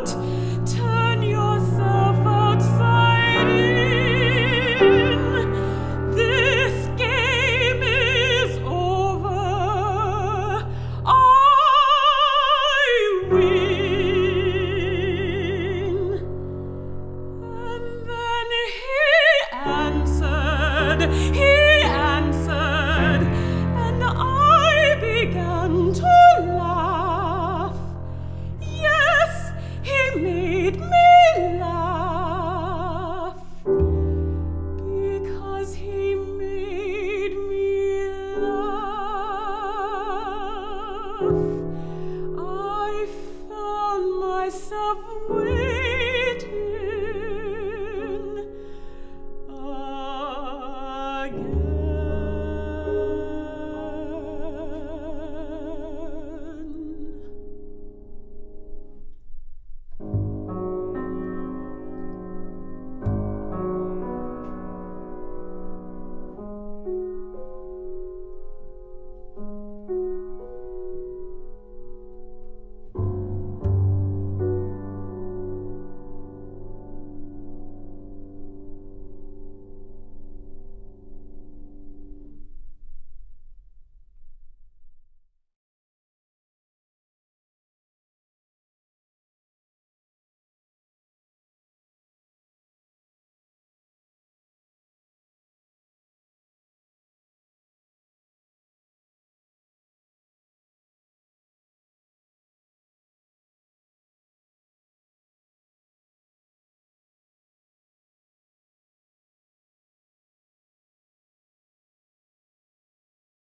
what? of